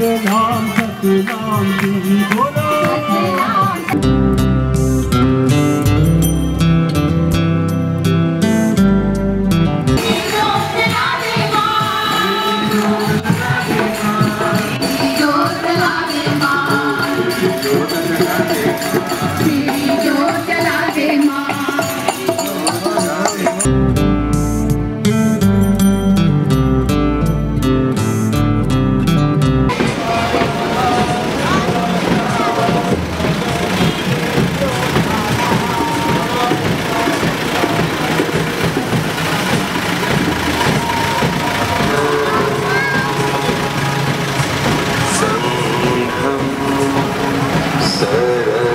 सतनाम सतनाम जी बोलो Yeah.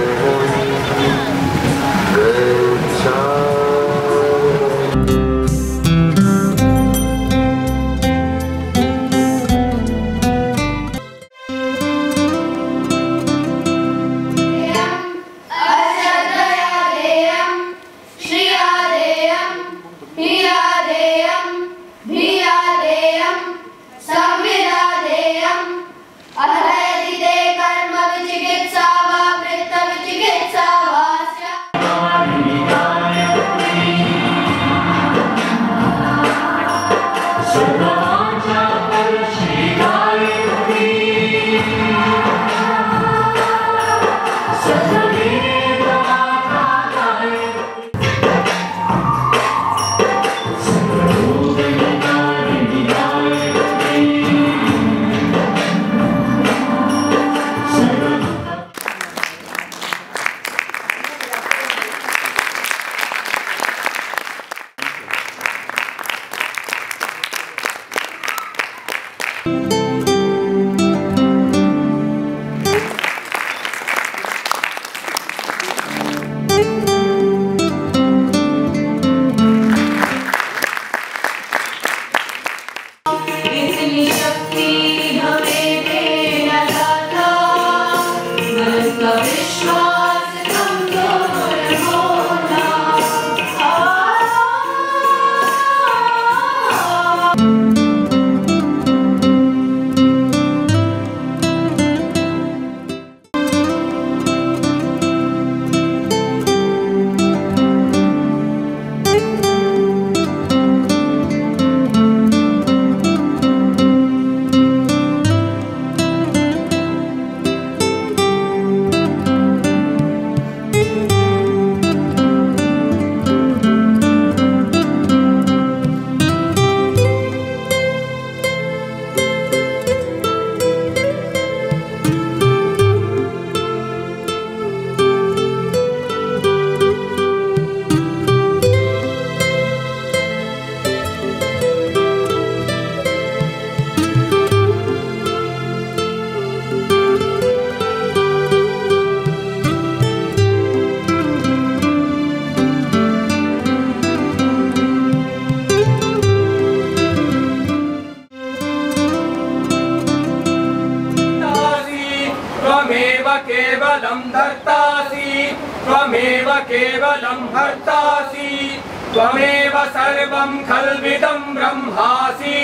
त्वं खल्विदं ब्रह्मासि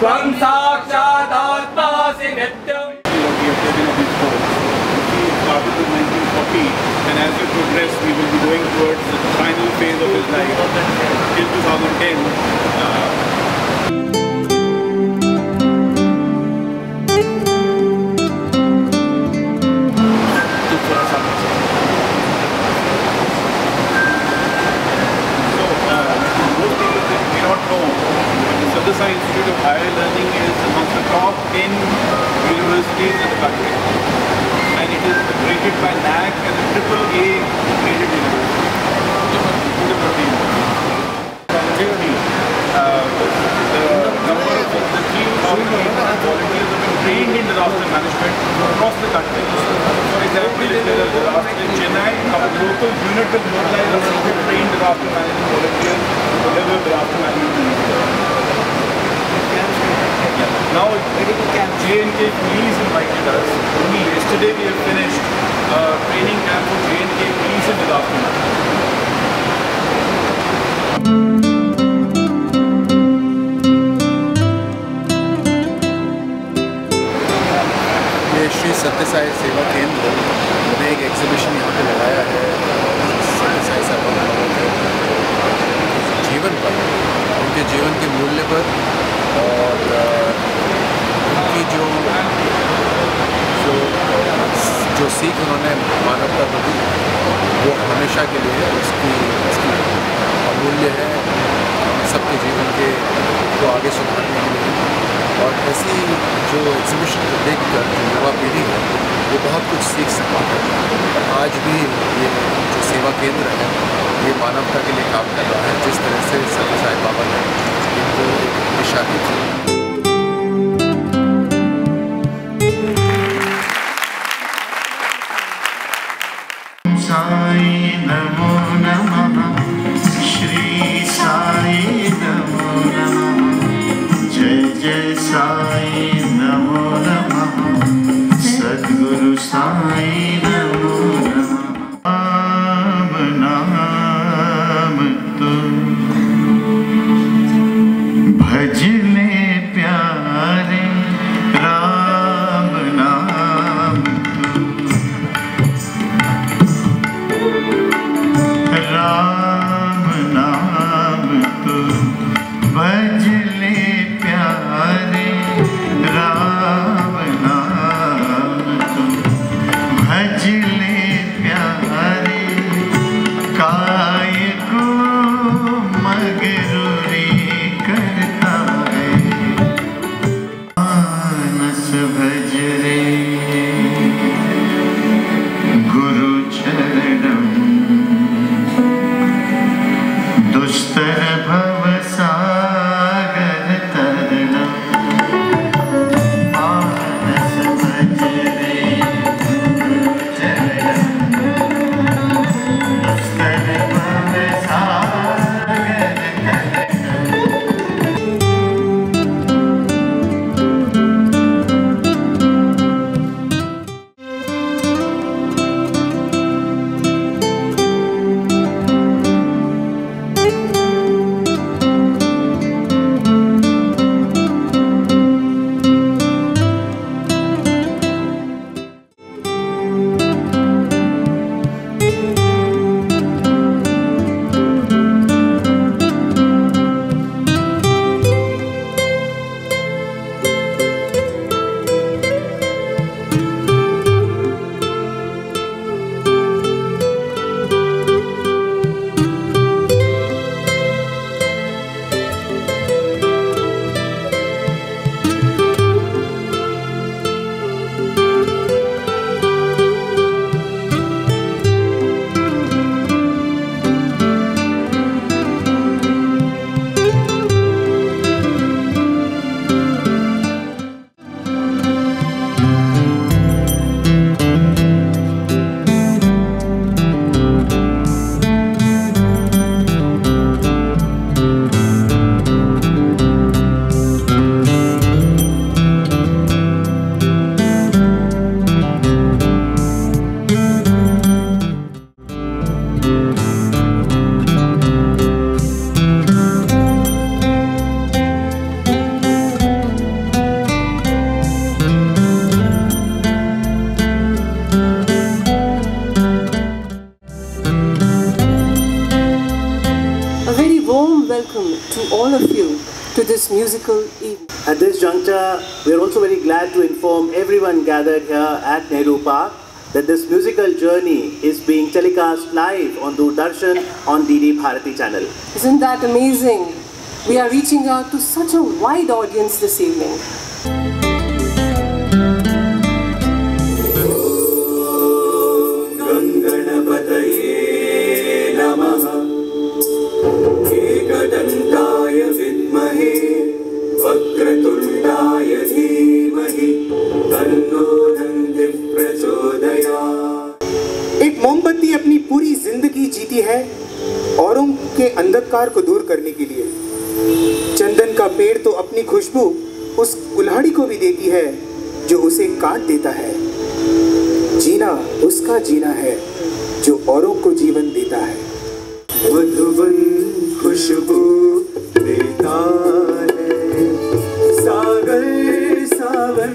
त्वं साक्षादात्मासि नित्यम् And as we progress, we will be going towards the final phase of his life till 2010. Uh, esa es to this musical evening. At this juncture, we are also very glad to inform everyone gathered here at Nehru Park that this musical journey is being telecast live on Doordarshan on DD Bharati channel. Isn't that amazing? We are reaching out to such a wide audience this evening. अंधकार को दूर करने के लिए। चंदन का पेड़ तो अपनी खुशबू उस कुल्हाड़ी को भी देती है, जो उसे काट देता है। जीना उसका जीना है, जो औरों को जीवन देता है। मधुबन खुशबू देता है, सागर सावन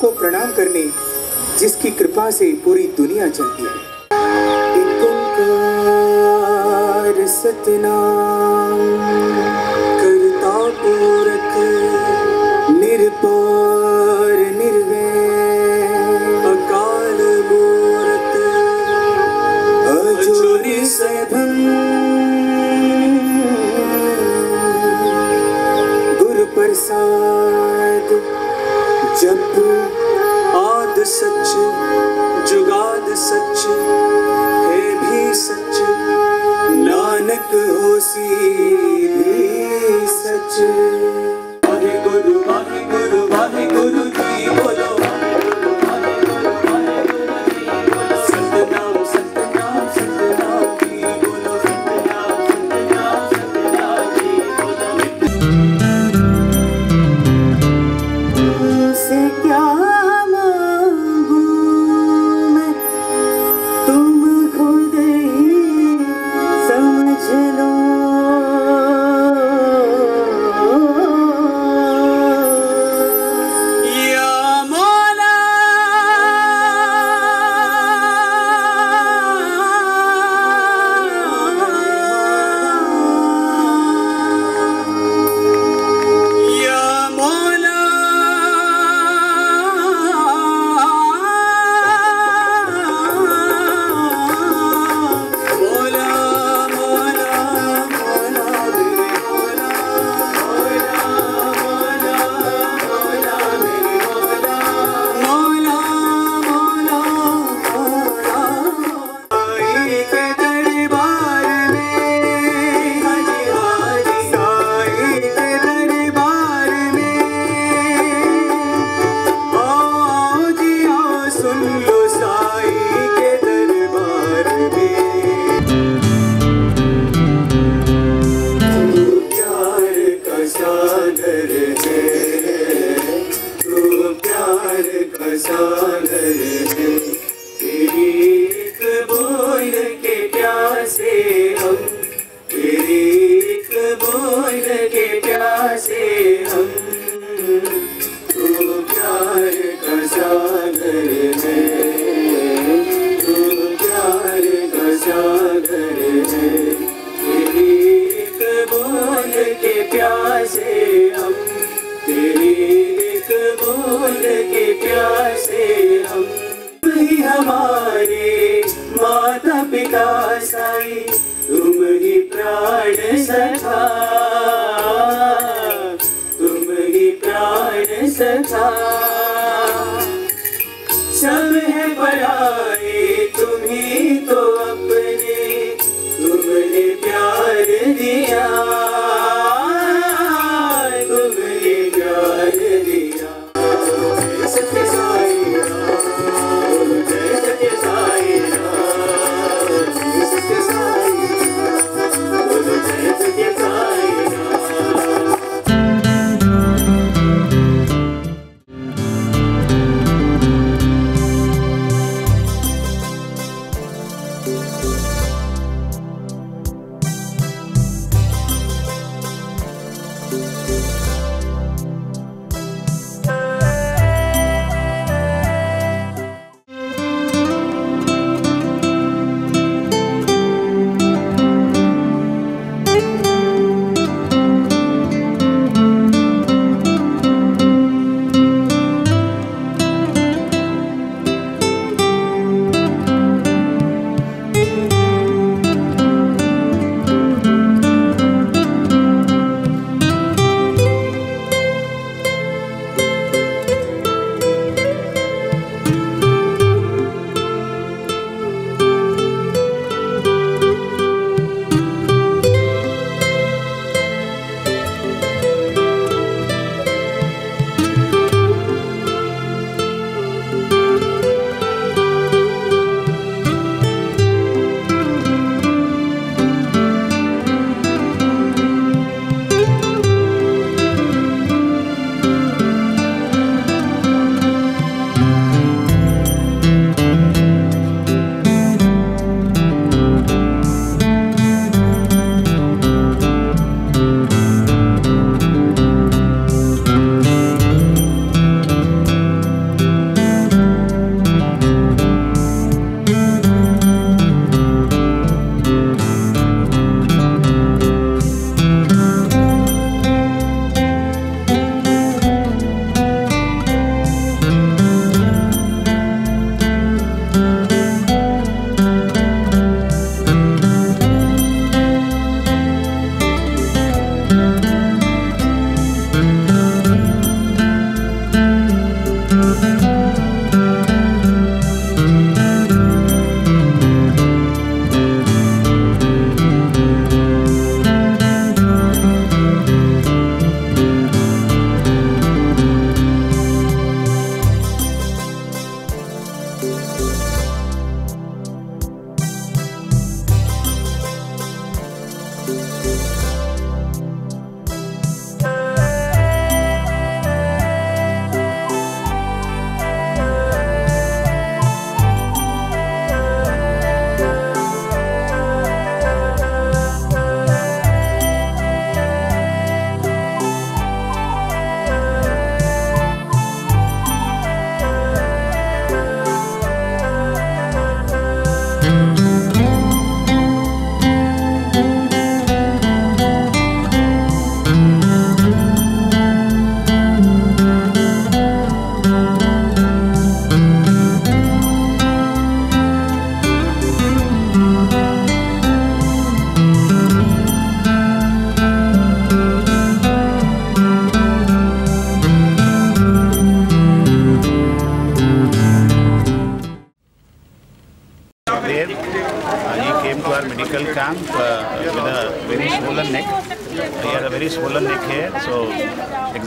को प्रणाम करने जिसकी कृपा से पूरी दुनिया चलती है। एक बूंद के प्यासे हम ही हमारे माता पिता साई तुम ही प्राण सखा।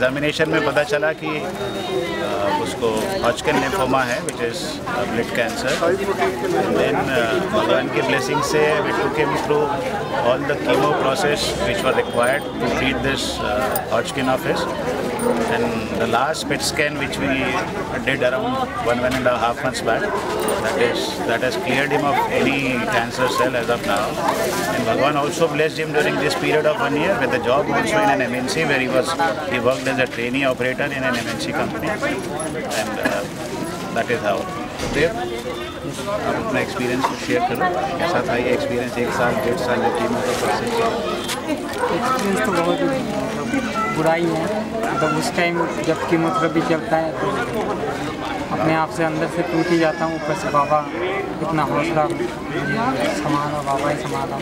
एग्जामिनेशन में पता चला कि उसको हॉचकन लिम्फोमा है which is blood cancer then भगवान की ब्लेसिंग से we too came through all the chemo process which were required to treat this Hodgkin office And the last PET scan which we did around one one and a half months back, that is that has cleared him of any cancer cell as of now. And Bhagwan also blessed him during this period of one year with a job also in an MNC where he was he worked as a trainee operator in an MNC company, and uh, that is how. Dev आप अपना experience share करो कैसा था ये experience एक साल डेढ़ साल में टीमों का प्रोसेस एक्सपीरियंस तो बहुत बुरा ही। है मतलब उस टाइम जब कीमोथेरेपी चलता है तो अपने आप से अंदर से टूट ही जाता हूँ। ऊपर से बाबा, इतना हौसला, संभाला बाबा, ही संभाला।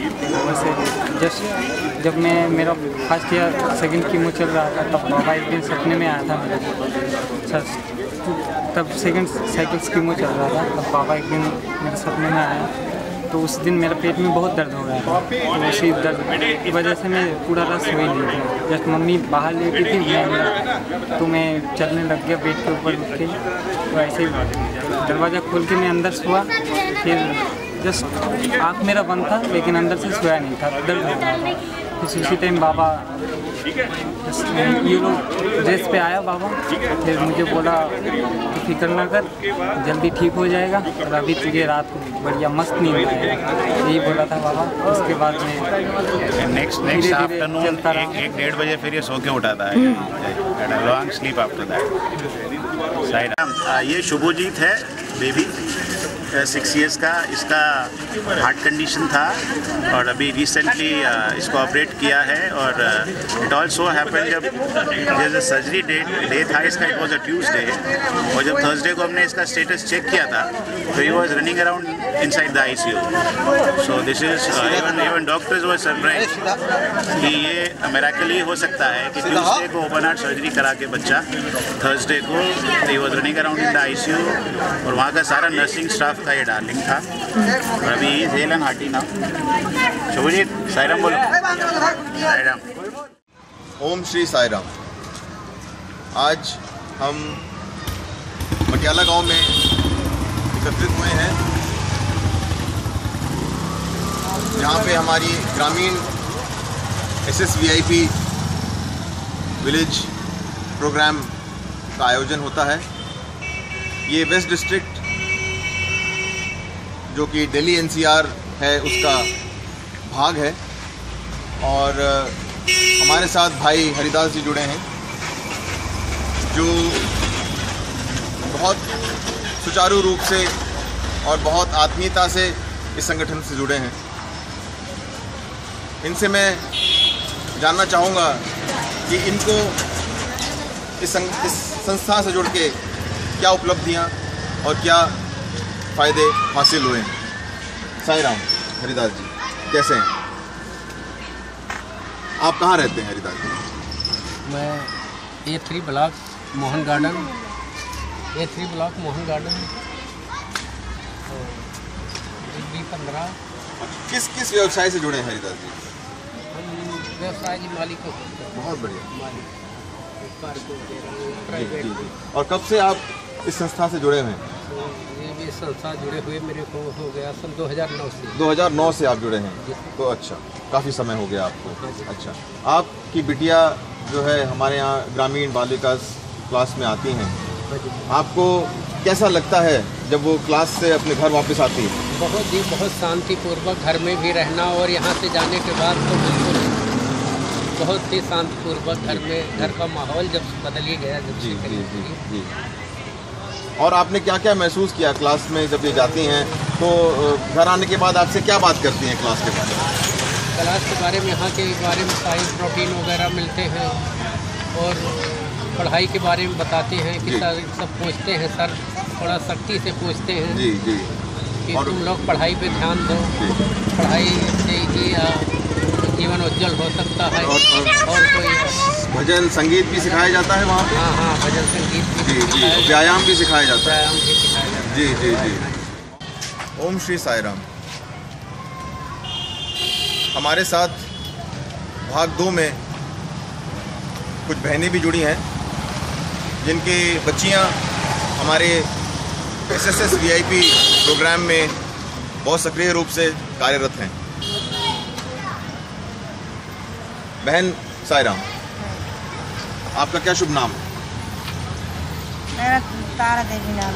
वैसे जस्ट जब मैं, मेरा फ़र्स्ट ईयर सेकंड कीमो चल रहा था, तब बाबा एक दिन सपने में आया था मेरे। सर, तब सेकंड साइकिल कीमो चल रहा था, तब बाबा एक दिन मेरे सपने में आया। तो उस दिन मेरा पेट में बहुत दर्द हो गया था। तो उसी दर्द की वजह से मैं पूरा रस हो ही थी जस्ट मम्मी बाहर लेती थी, मैं तो मैं चलने लग गया पेट के ऊपर उठ के। तो ऐसे दरवाज़ा खोल के मैं अंदर सोआ फिर जस्ट आँख मेरा बंद था लेकिन अंदर से सोया नहीं था दर्द हो रहा फिर उसी टाइम बाबा ये लोग ड्रेस पे आया बाबा। फिर मुझे बोला "तू फ़िक्र ना कर जल्दी ठीक हो जाएगा। और अभी तुझे रात को बढ़िया मस्त नींद आएगा। यही बोला था बाबा। उसके बाद में नेक्स्ट नेक्स्ट आफ्टरनून चलता एक एक डेढ़ बजे फिर ये सो के उठाता है। लॉन्ग स्लीप आफ्टर दैट ये शुभजीत है बेबी सिक्स इयर्स का। इसका हार्ट कंडीशन था और अभी रिसेंटली इसको ऑपरेट किया है और इट ऑल्सो हैपन जब जैसे सर्जरी डेट डे था इसका इट वॉज़ अ ट्यूसडे और जब थर्सडे को हमने इसका स्टेटस चेक किया था तो he was running around inside the I C U so this is even even doctors were surprise कि ये मेराकली हो सकता है कि ट्यूसडे को ओपन हार्ट सर्जरी करा के बच्चा थर्सडे को he was running around in the I C U और वहाँ का सारा नर्सिंग स्टाफ का ये डार्लिंग था। और अभी एंड हार्टी ना। शुभजीत, साईराम बोलो। साईराम। ओम श्री साईराम। आज हम मटियाला गाँव में एकत्रित हुए हैं। जहाँ पे हमारी ग्रामीण एस एस विलेज प्रोग्राम का आयोजन होता है। ये वेस्ट डिस्ट्रिक्ट जो कि दिल्ली एनसीआर है, उसका भाग है। और हमारे साथ भाई हरिदास जी जुड़े हैं, जो बहुत सुचारू रूप से और बहुत आत्मीयता से इस संगठन से जुड़े हैं। इनसे मैं जानना चाहूँगा कि इनको इस इस संस्था से जुड़ के क्या उपलब्धियाँ और क्या फ़ायदे हासिल हुए हैं साई राम हरिदास जी कैसे हैं? आप कहाँ रहते हैं हरिदास जी मैं A three block Mohan Garden. A three block Mohan Garden. B पंद्रह। किस किस व्यवसाय से जुड़े हैं हरिदास जी हम व्यवसाय जी मालिक बहुत बढ़िया। मालिक। और कब से आप इस संस्था से जुड़े हुए हैं? भी संस्था जुड़े हुए मेरे को हो गया सन 2009 से। 2009 से आप जुड़े हैं? तो अच्छा काफ़ी समय हो गया आपको। अच्छा आपकी बिटिया जो है हमारे यहाँ ग्रामीण बालिका क्लास में आती हैं। आपको कैसा लगता है जब वो क्लास से अपने घर वापस आती है? बहुत ही बहुत शांतिपूर्वक घर में भी रहना और यहाँ से जाने के बाद तो बिल्कुल बहुत ही शांतिपूर्वक घर में घर का माहौल जब बदल ही गया जब से जी जी। और आपने क्या क्या महसूस किया क्लास में जब ये जाती हैं? तो घर आने के बाद आपसे क्या बात करती हैं क्लास के बारे में क्लास के बारे में यहाँ के बारे में साइंस प्रोटीन वगैरह मिलते हैं और पढ़ाई के बारे में बताते हैं कि सर सब पूछते हैं सर थोड़ा सख्ती से पूछते हैं जी जी। कि और- तुम लोग पढ़ाई पे ध्यान दो। पढ़ाई से ही जीवन उज्जवल हो सकता है। और- और- और कोई भजन संगीत भी सिखाया जाता है वहाँ पे? हाँ हाँ भजन संगीत जी जी व्यायाम भी सिखाया जाता है। व्यायाम भी सिखाया जाता जी जी जी। ओम श्री साई राम हमारे साथ भाग दो में कुछ बहनें भी जुड़ी हैं जिनकी बच्चियाँ हमारे S S S V I P program में बहुत सक्रिय रूप से कार्यरत हैं। बहन साई राम आपका क्या शुभ नाम? है मेरा तारा देवी नाम।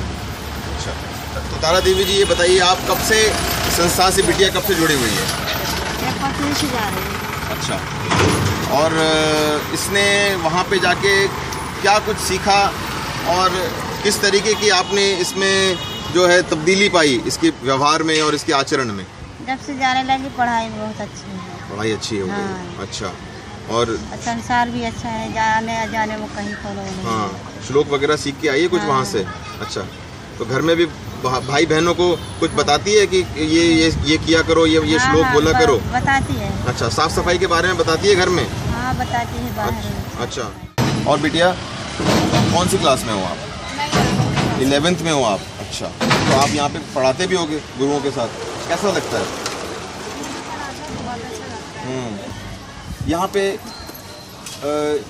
अच्छा तो तारा देवी जी ये बताइए आप कब से संस्था से बिटिया कब से जुड़ी हुई है? हूँ। अच्छा और इसने वहाँ पे जाके क्या कुछ सीखा? और किस तरीके की आपने इसमें जो है तब्दीली पाई इसके व्यवहार में और इसके आचरण में? जब से जाने लगी पढ़ाई बहुत अच्छी है। पढ़ाई अच्छी हो हाँ। अच्छा। और संसार भी अच्छा है जाने जाने में कहीं कोनो नहीं हाँ। श्लोक वगैरह सीख के आई है कुछ हाँ। वहाँ से। अच्छा तो घर में भी भाई बहनों को कुछ बताती है कि ये ये ये किया करो ये ये हाँ, श्लोक हाँ, बोला ब- करो? बताती है। अच्छा साफ़ सफ़ाई के बारे में बताती है घर में? हाँ बताती है बाहर। अच्छा और बिटिया कौन सी क्लास में हो आप? इलेवेंथ में हो आप अच्छा। तो आप यहाँ पे पढ़ाते भी होगे गुरुओं के साथ? कैसा लगता है? यहाँ पे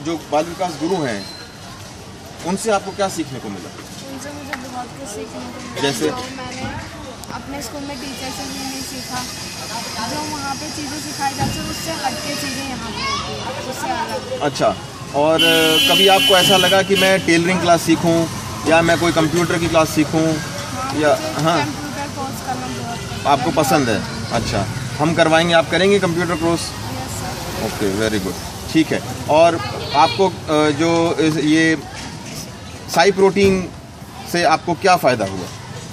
जो बाल विकास गुरु हैं उनसे आपको क्या सीखने को मिला? उनसे मुझे बहुत कुछ सीखने को मिला। जैसे? जो मैंने अपने स्कूल में टीचर से भी नहीं सीखा। जो वहाँ पे चीज़ें सिखाई जाती हैं उससे हटके चीज़ें यहाँ पे होती हैं। उससे अलग। अच्छा और कभी आपको ऐसा लगा कि मैं टेलरिंग क्लास सीखूं या मैं कोई कंप्यूटर की क्लास सीखूं या हाँ? कंप्यूटर कोर्स करना आपको पसंद है? अच्छा हम करवाएँगे आप करेंगे computer course? Okay very good ठीक है। और आपको जो ये साई प्रोटीन से आपको क्या फ़ायदा हुआ?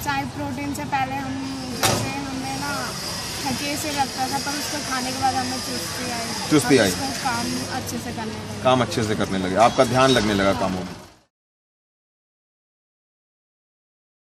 साई प्रोटीन से पहले हम जैसे हमें ना थके से लगता था पर उसको खाने के बाद हमें चुस्ती आई। चुस्ती आई। काम अच्छे से करने लगे। काम अच्छे से करने लगे। आपका ध्यान लगने लगा कामों में।